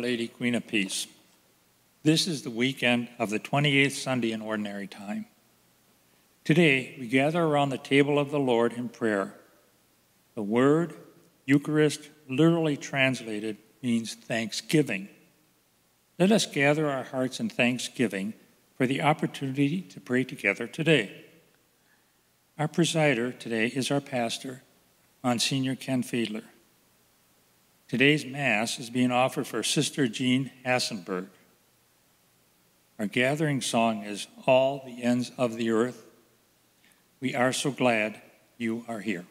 Lady Queen of Peace. This is the weekend of the 28th Sunday in Ordinary Time. Today, we gather around the table of the Lord in prayer. The word, Eucharist, literally translated, means thanksgiving. Let us gather our hearts in thanksgiving for the opportunity to pray together today. Our presider today is our pastor, Monsignor Ken Fiedler. Today's Mass is being offered for Sister Jean Hassenberg. Our gathering song is All the Ends of the Earth. We are so glad you are here.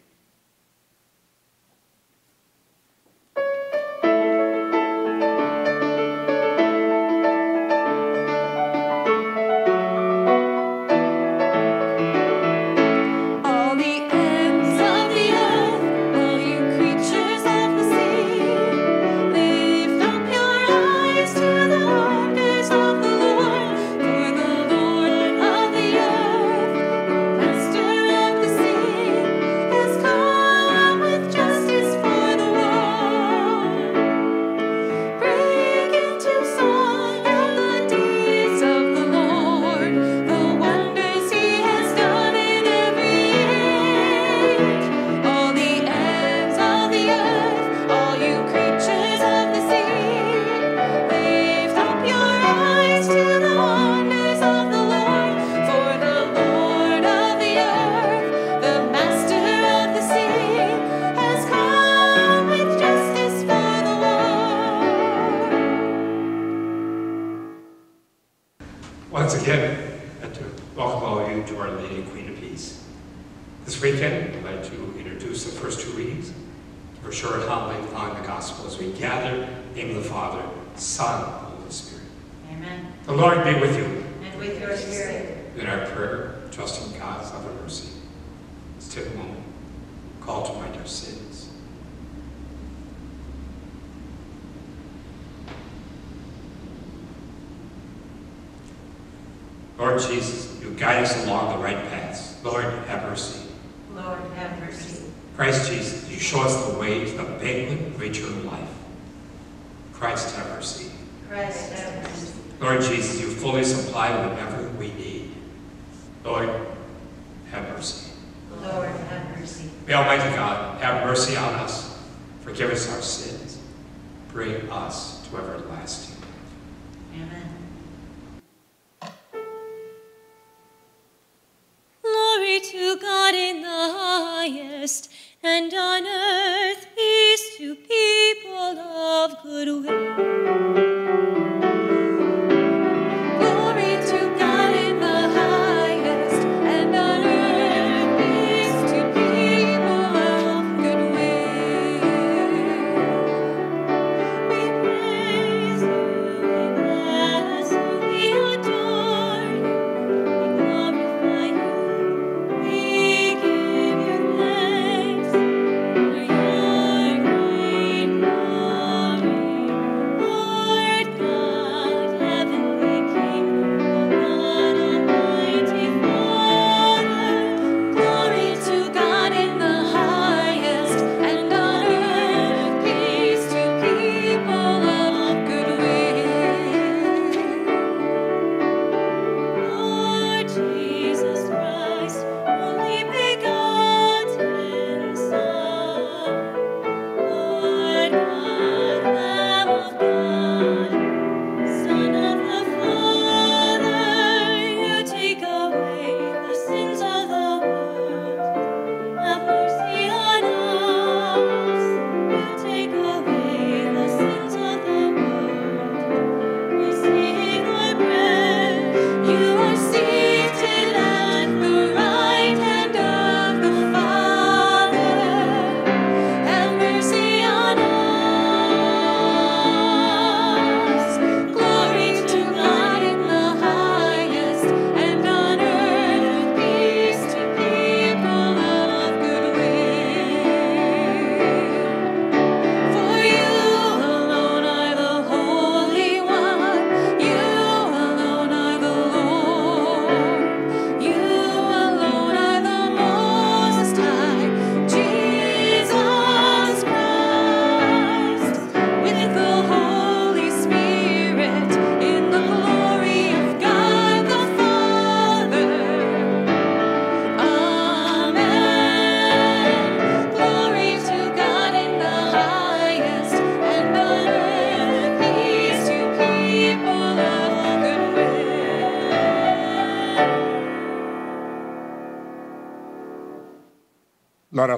Lord Jesus, you guide us along the right paths. Lord, have mercy. Lord, have mercy. Christ Jesus, you show us the way to the banquet of eternal life. Christ, have mercy. Christ, have mercy. Lord Jesus, you fully supply whatever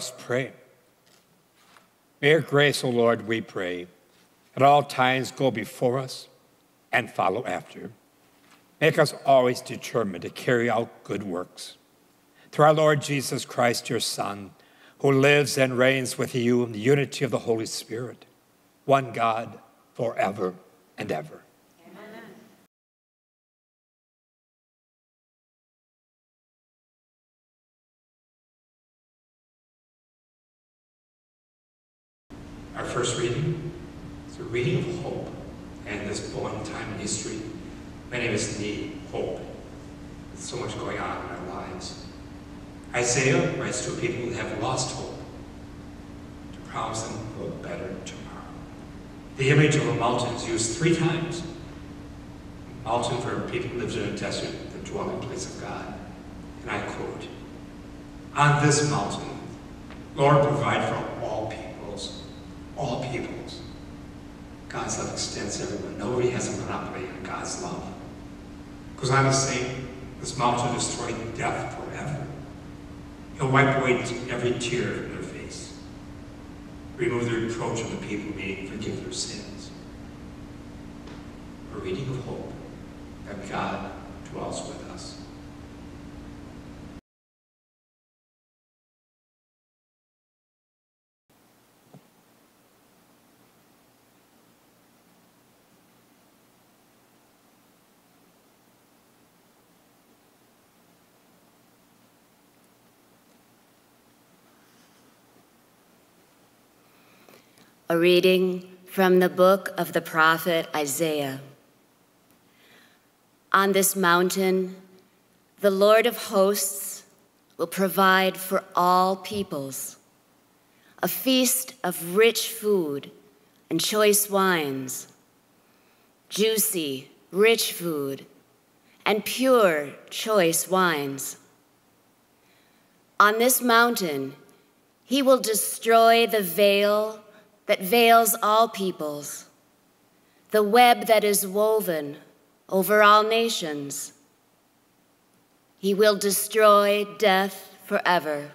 us pray. May your grace, O Lord, we pray, at all times go before us and follow after. Make us always determined to carry out good works. Through our Lord Jesus Christ, your Son, who lives and reigns with you in the unity of the Holy Spirit, one God, forever and ever. Our first reading is a reading of hope. And this in time in history, many of us need hope. With so much going on in our lives. Isaiah writes to people who have lost hope to promise them a better tomorrow. The image of a mountain is used three times. A mountain for people who live in a desert, the dwelling place of God. And I quote, On this mountain, Lord, provide for all peoples, all peoples. God's love extends everyone. Nobody has a monopoly on God's love. Goes on to say, this mountain will destroy death forever. He'll wipe away every tear from their face. Remove the reproach of the people meaning forgive their sins. A reading of hope that God dwells with us. A reading from the book of the prophet Isaiah. On this mountain, the Lord of hosts will provide for all peoples a feast of rich food and choice wines, juicy, rich food, and pure, choice wines. On this mountain, he will destroy the veil that veils all peoples, the web that is woven over all nations. He will destroy death forever.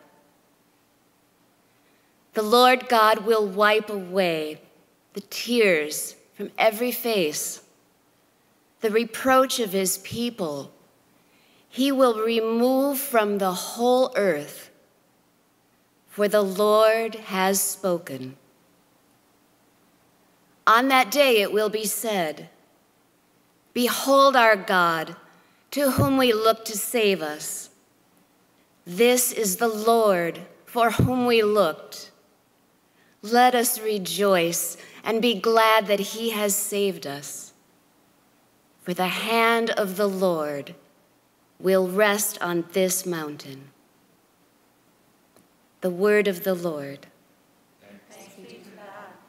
The Lord God will wipe away the tears from every face, the reproach of his people. He will remove from the whole earth, for the Lord has spoken. On that day it will be said, Behold our God, to whom we look to save us. This is the Lord for whom we looked. Let us rejoice and be glad that he has saved us. For the hand of the Lord will rest on this mountain. The word of the Lord. staff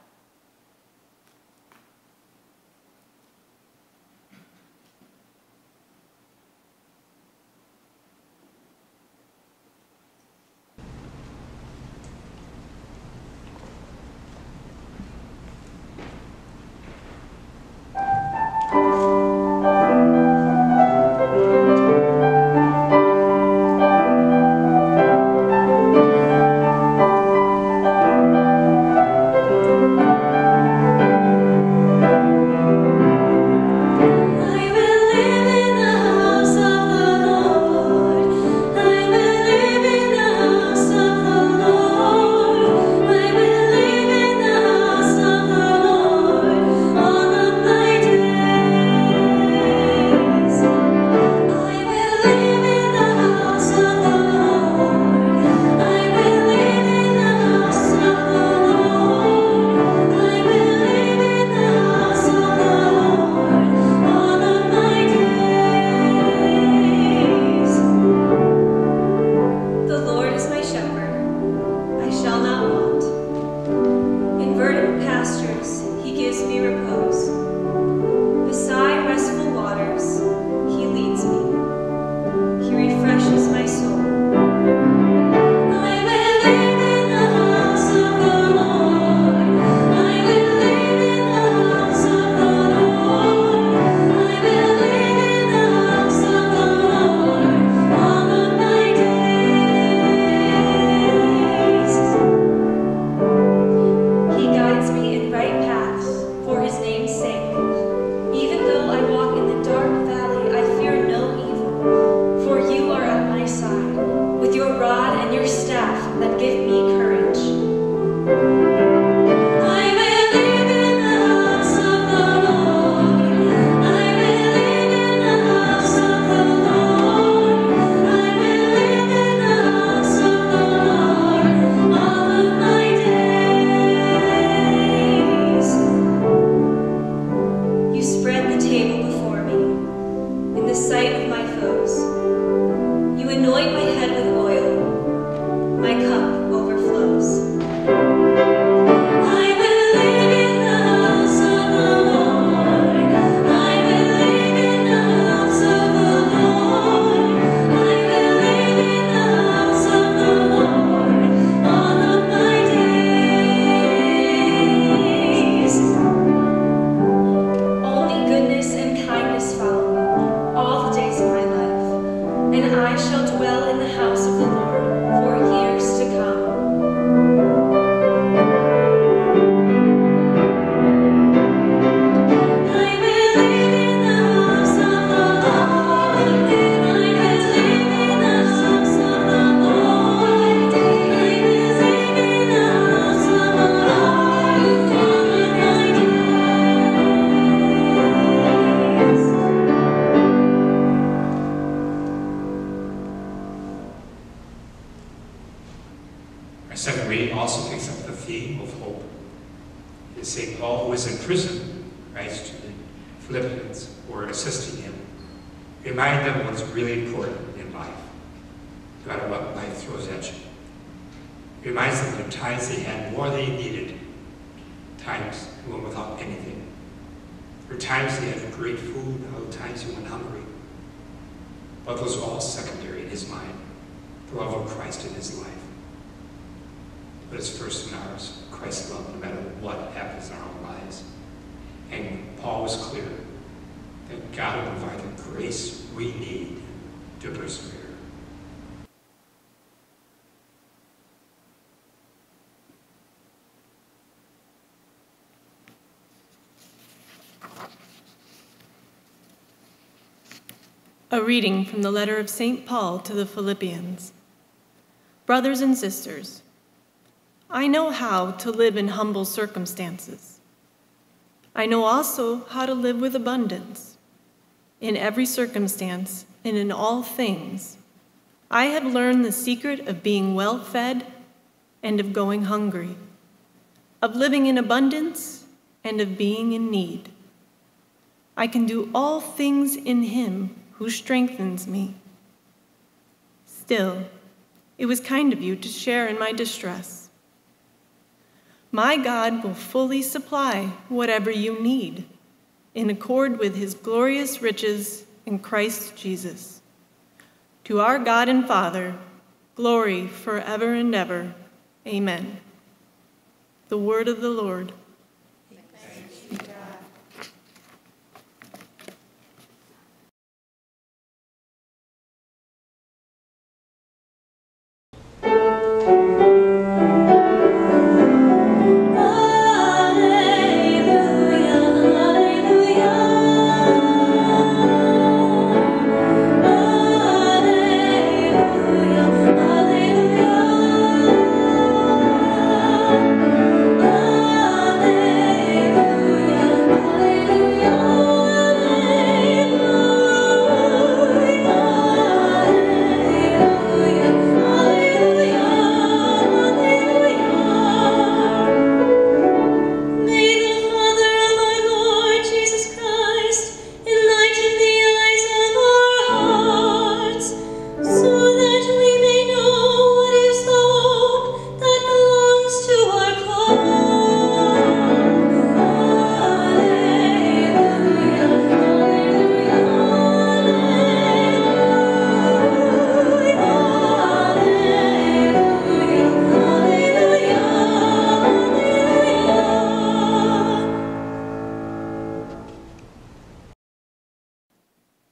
but it's first in ours. Christ's love, no matter what happens in our own lives. And Paul was clear that God will provide the grace we need to persevere. A reading from the letter of St. Paul to the Philippians. Brothers and sisters, I know how to live in humble circumstances. I know also how to live with abundance. In every circumstance and in all things, I have learned the secret of being well fed and of going hungry, of living in abundance and of being in need. I can do all things in him who strengthens me. Still, it was kind of you to share in my distress. My God will fully supply whatever you need in accord with his glorious riches in Christ Jesus. To our God and Father, glory forever and ever. Amen. The word of the Lord.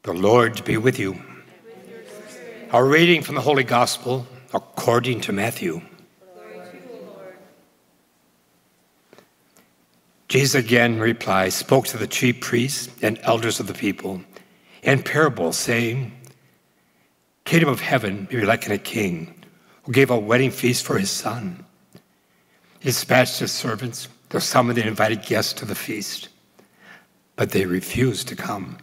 The Lord be with you. Our reading from the Holy Gospel according to Matthew. Jesus again replied, spoke to the chief priests and elders of the people in parables, saying, Kingdom of heaven may be like a king who gave a wedding feast for his son. He dispatched his servants to summon the invited guests to the feast, but they refused to come.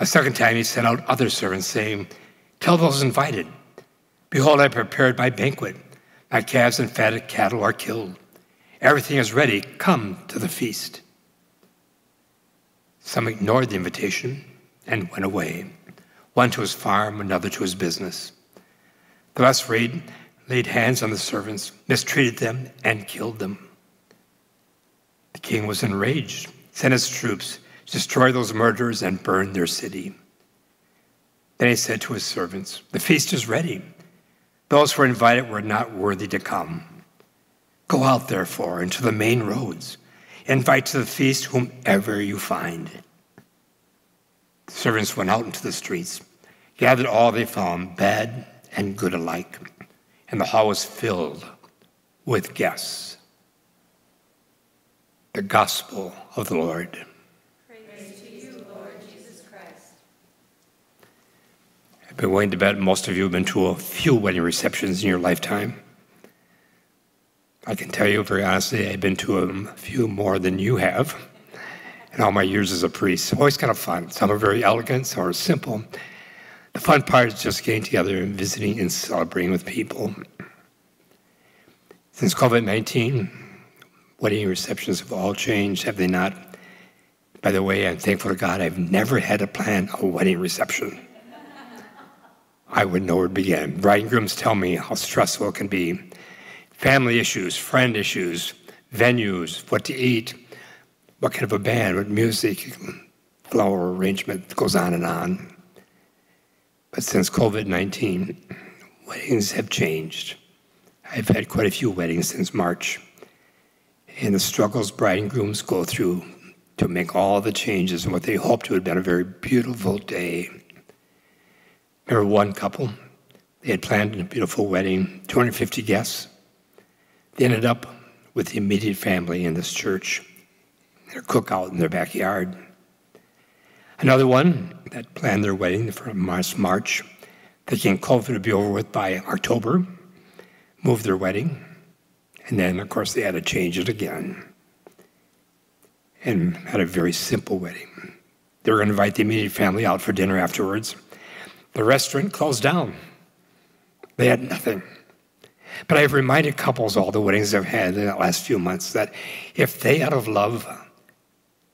A second time he sent out other servants, saying, Tell those invited, Behold, I prepared my banquet. My calves and fatted cattle are killed. Everything is ready. Come to the feast. Some ignored the invitation and went away, one to his farm, another to his business. The less laid, laid hands on the servants, mistreated them, and killed them. The king was enraged, sent his troops destroy those murderers and burn their city. Then he said to his servants, The feast is ready. Those who were invited were not worthy to come. Go out, therefore, into the main roads. Invite to the feast whomever you find. The servants went out into the streets, gathered all they found, bad and good alike, and the hall was filled with guests. The Gospel of the Lord. I've been willing to bet most of you have been to a few wedding receptions in your lifetime. I can tell you very honestly, I've been to a few more than you have in all my years as a priest. Always kind of fun. Some are very elegant, some are simple. The fun part is just getting together and visiting and celebrating with people. Since COVID 19, wedding receptions have all changed, have they not? By the way, I'm thankful to God I've never had to plan a wedding reception. I wouldn't know where to begin. Bride and grooms tell me how stressful it can be. Family issues, friend issues, venues, what to eat, what kind of a band, what music, flower arrangement goes on and on. But since COVID 19, weddings have changed. I've had quite a few weddings since March. And the struggles bride and grooms go through to make all the changes in what they hoped would have been a very beautiful day Remember one couple? They had planned a beautiful wedding, 250 guests. They ended up with the immediate family in this church, their cookout in their backyard. Another one that planned their wedding for March, March thinking COVID would be over with by October, moved their wedding, and then, of course, they had to change it again and had a very simple wedding. They were going to invite the immediate family out for dinner afterwards. The restaurant closed down. They had nothing. But I've reminded couples, all the weddings I've had in the last few months, that if they, out of love,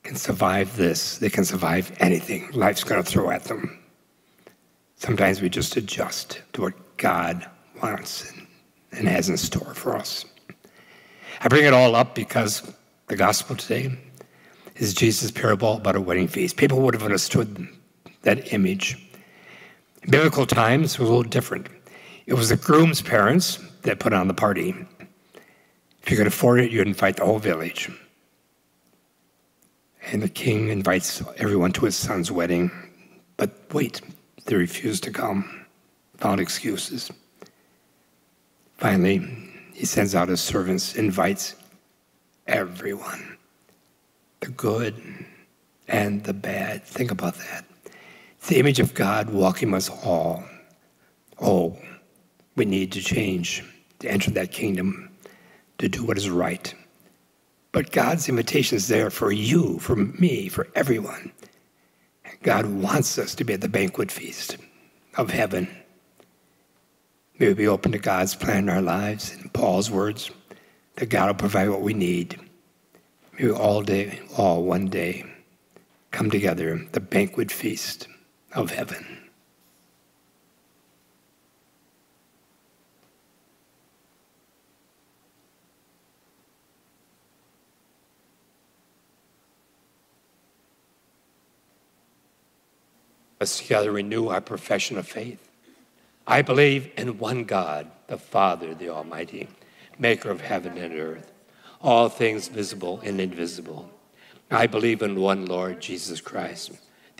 can survive this, they can survive anything life's going to throw at them. Sometimes we just adjust to what God wants and, and has in store for us. I bring it all up because the gospel today is Jesus' parable about a wedding feast. People would have understood that image biblical times, was a little different. It was the groom's parents that put on the party. If you could afford it, you'd invite the whole village. And the king invites everyone to his son's wedding. But wait, they refused to come, found excuses. Finally, he sends out his servants, invites everyone the good and the bad. Think about that the image of God walking us all. Oh, we need to change to enter that kingdom, to do what is right. But God's invitation is there for you, for me, for everyone. God wants us to be at the banquet feast of heaven. May we be open to God's plan in our lives, in Paul's words, that God will provide what we need. May we all day, all one day, come together, the banquet feast of heaven. Let's together renew our profession of faith. I believe in one God, the Father, the Almighty, maker of heaven and earth, all things visible and invisible. I believe in one Lord, Jesus Christ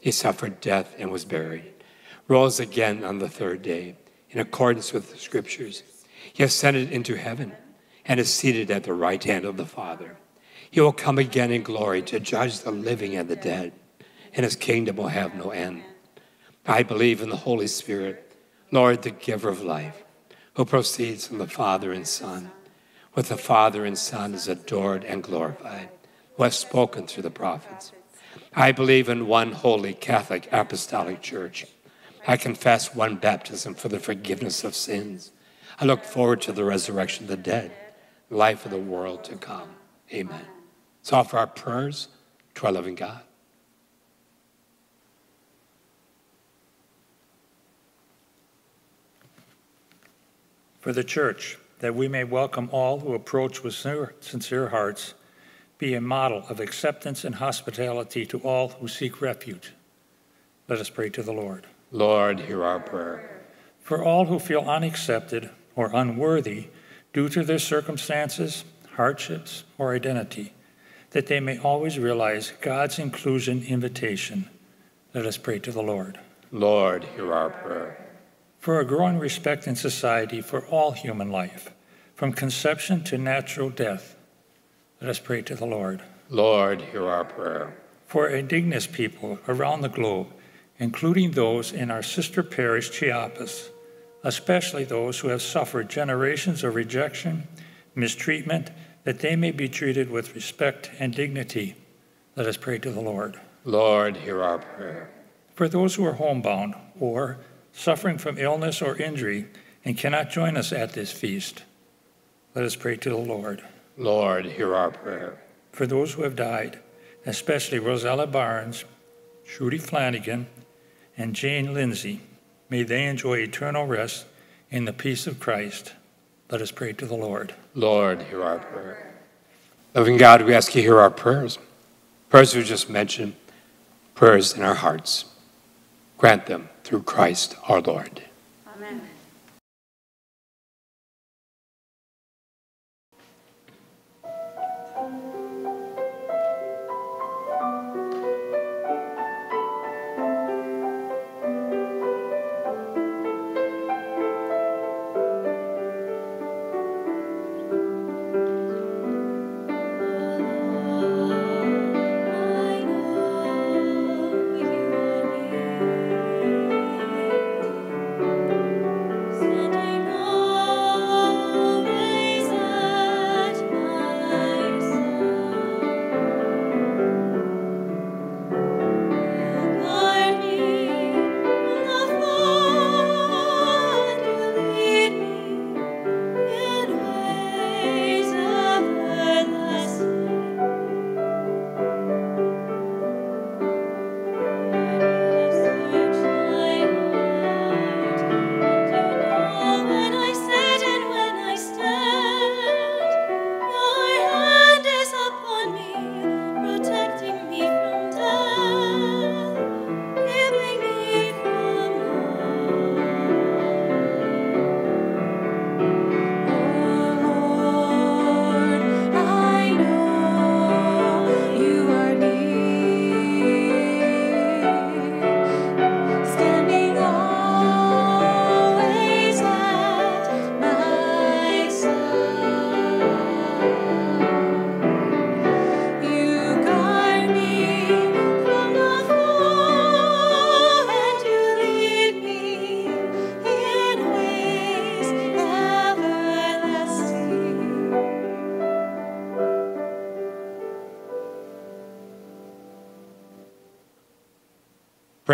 He suffered death and was buried, rose again on the third day, in accordance with the Scriptures. He ascended into heaven and is seated at the right hand of the Father. He will come again in glory to judge the living and the dead, and his kingdom will have no end. I believe in the Holy Spirit, Lord, the giver of life, who proceeds from the Father and Son. With the Father and Son is adored and glorified, who has spoken through the prophets. I believe in one holy Catholic Apostolic Church. I confess one baptism for the forgiveness of sins. I look forward to the resurrection of the dead, life of the world to come. Amen. So offer our prayers to our loving God. For the church, that we may welcome all who approach with sincere, sincere hearts, be a model of acceptance and hospitality to all who seek refuge. Let us pray to the Lord. Lord, hear our prayer. For all who feel unaccepted or unworthy due to their circumstances, hardships, or identity, that they may always realize God's inclusion invitation. Let us pray to the Lord. Lord, hear our prayer. For a growing respect in society for all human life, from conception to natural death, let us pray to the Lord. Lord, hear our prayer. For indigenous people around the globe, including those in our sister parish, Chiapas, especially those who have suffered generations of rejection, mistreatment, that they may be treated with respect and dignity. Let us pray to the Lord. Lord, hear our prayer. For those who are homebound or suffering from illness or injury and cannot join us at this feast, let us pray to the Lord. Lord, hear our prayer. For those who have died, especially Rosella Barnes, Trudy Flanagan, and Jane Lindsay, may they enjoy eternal rest in the peace of Christ. Let us pray to the Lord. Lord, hear our prayer. Loving God, we ask you to hear our prayers. Prayers we just mentioned, prayers in our hearts. Grant them through Christ our Lord.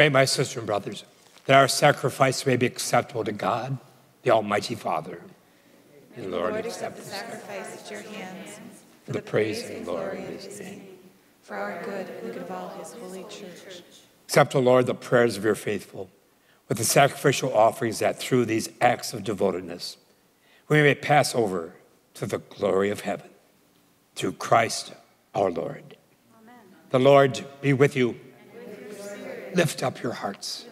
Pray, my sisters and brothers, that our sacrifice may be acceptable to God, the Almighty Father. And Lord, Lord, accept accept the sacrifice at your hands for the praise and glory of his name. for our good and the good of all his holy church. Accept, O Lord, the prayers of your faithful, with the sacrificial offerings that through these acts of devotedness we may pass over to the glory of heaven. Through Christ our Lord. Amen. The Lord be with you. Lift up your hearts.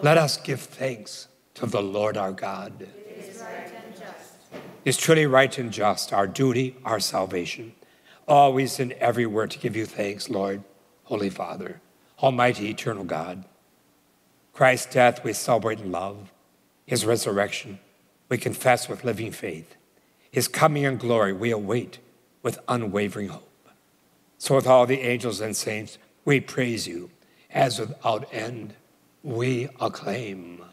Let us give thanks to the Lord our God. is truly right and just, our duty, our salvation. Always and everywhere to give you thanks, Lord, Holy Father, Almighty, eternal God. Christ's death we celebrate in love, his resurrection we confess with living faith, his coming in glory we await with unwavering hope. So, with all the angels and saints, we praise you as without end we acclaim.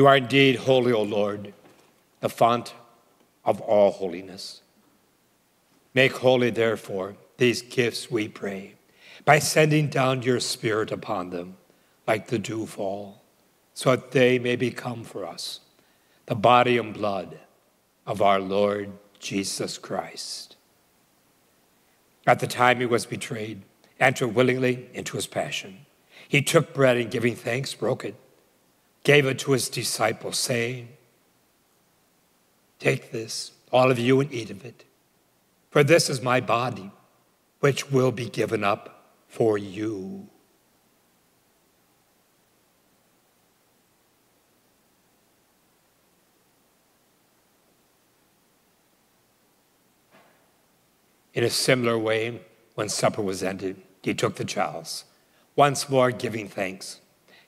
You are indeed holy, O Lord, the font of all holiness. Make holy, therefore, these gifts, we pray, by sending down your Spirit upon them like the dewfall, so that they may become for us the body and blood of our Lord Jesus Christ. At the time he was betrayed, entered willingly into his passion. He took bread and giving thanks, broke it, gave it to his disciples, saying, Take this, all of you, and eat of it. For this is my body, which will be given up for you. In a similar way, when supper was ended, he took the chalice, once more giving thanks,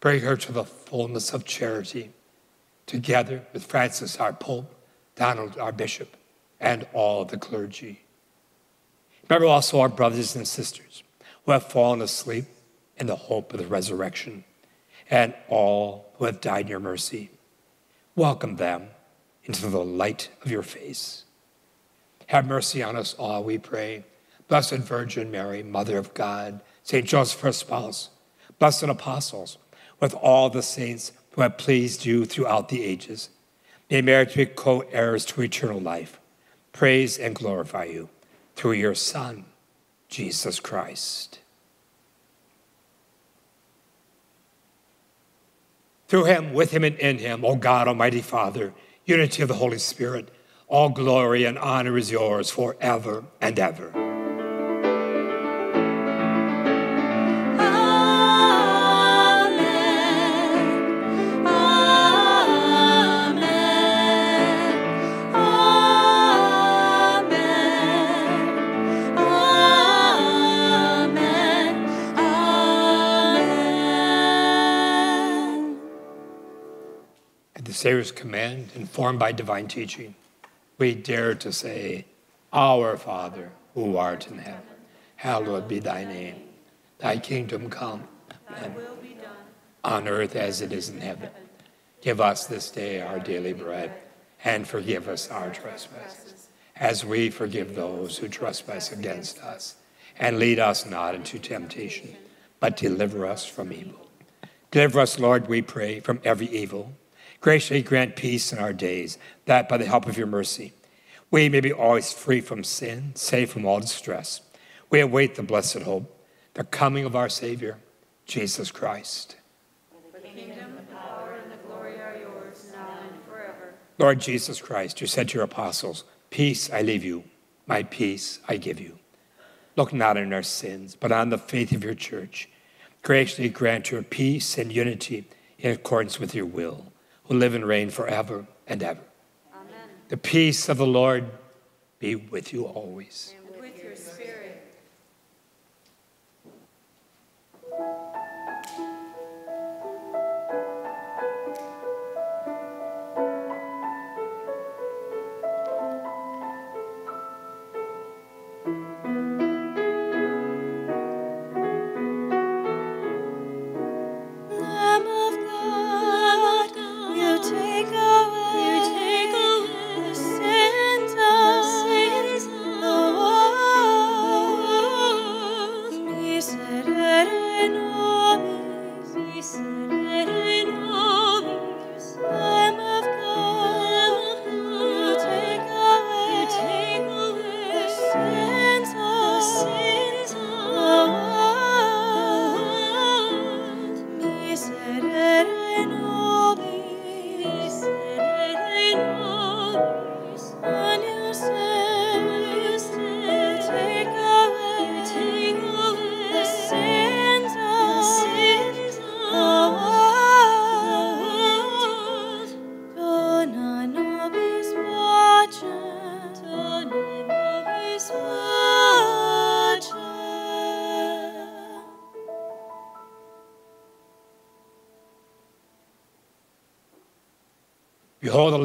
Bring her to the fullness of charity, together with Francis, our Pope, Donald, our Bishop, and all the clergy. Remember also our brothers and sisters who have fallen asleep in the hope of the resurrection, and all who have died in your mercy. Welcome them into the light of your face. Have mercy on us all, we pray. Blessed Virgin Mary, Mother of God, St. Joseph, her spouse, blessed apostles, with all the saints who have pleased you throughout the ages. May merit to be co heirs to eternal life. Praise and glorify you through your Son, Jesus Christ. Through him, with him, and in him, O God, Almighty Father, unity of the Holy Spirit, All glory and honor is yours forever and ever. Savior's command, informed by divine teaching, we dare to say, Our Father, who art in heaven, hallowed be thy name. Thy kingdom come, and on earth as it is in heaven. Give us this day our daily bread, and forgive us our trespasses, as we forgive those who trespass against us. And lead us not into temptation, but deliver us from evil. Deliver us, Lord, we pray, from every evil. Graciously grant peace in our days, that by the help of your mercy, we may be always free from sin, safe from all distress. We await the blessed hope, the coming of our Savior, Jesus Christ. The kingdom, the power, and the glory are yours now and forever. Lord Jesus Christ, you said to your apostles, Peace I leave you, my peace I give you. Look not on our sins, but on the faith of your church. Graciously grant your peace and unity in accordance with your will, who live and reign forever and ever. Amen. The peace of the Lord be with you always.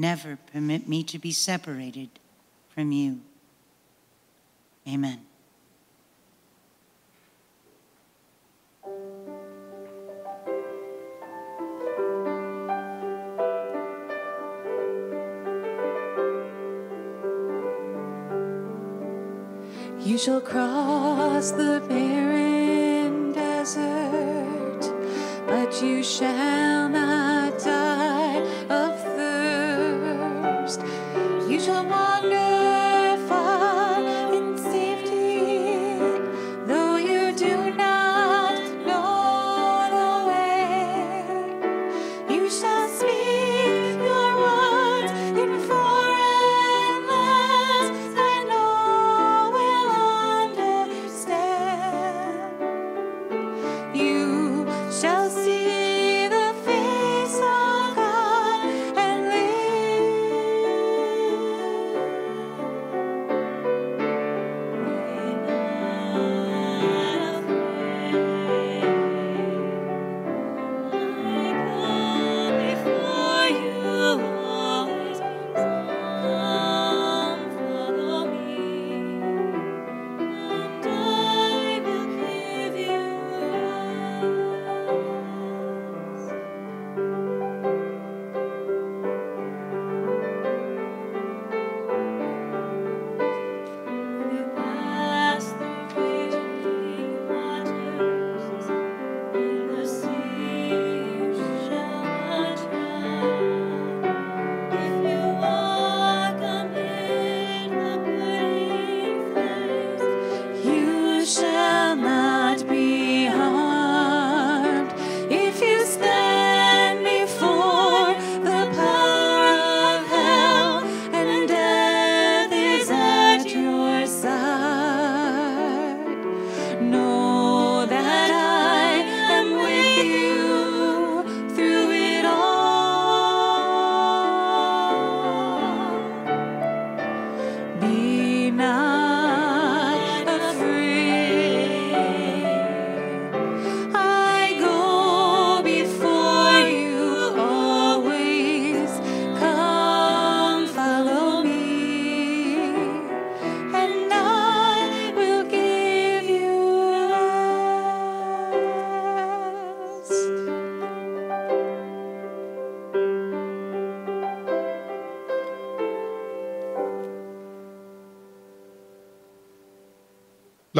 Never permit me to be separated from you. Amen. You shall cross the barren desert, but you shall not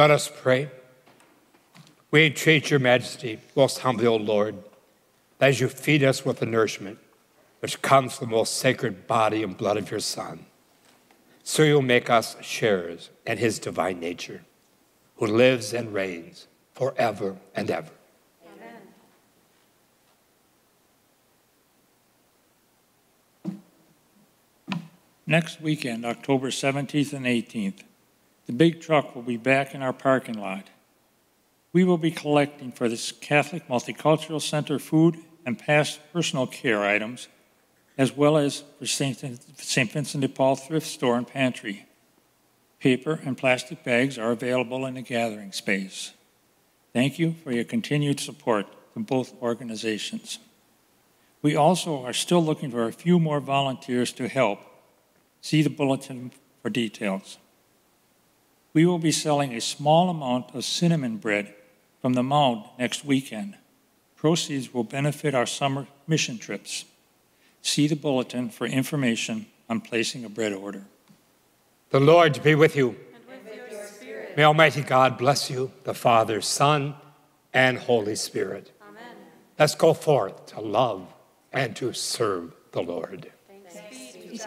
Let us pray. We entreat your majesty, most humble Lord, that as you feed us with the nourishment which comes from the most sacred body and blood of your Son, so you'll make us sharers in his divine nature, who lives and reigns forever and ever. Amen. Next weekend, October 17th and 18th, the big truck will be back in our parking lot. We will be collecting for this Catholic Multicultural Center food and past personal care items, as well as for St. Vincent de Paul thrift store and pantry. Paper and plastic bags are available in the gathering space. Thank you for your continued support from both organizations. We also are still looking for a few more volunteers to help. See the bulletin for details. We will be selling a small amount of cinnamon bread from the mound next weekend. Proceeds will benefit our summer mission trips. See the bulletin for information on placing a bread order. The Lord be with you. May Almighty God bless you, the Father, Son, and Holy Spirit. Amen. Let's go forth to love and to serve the Lord. Thanks be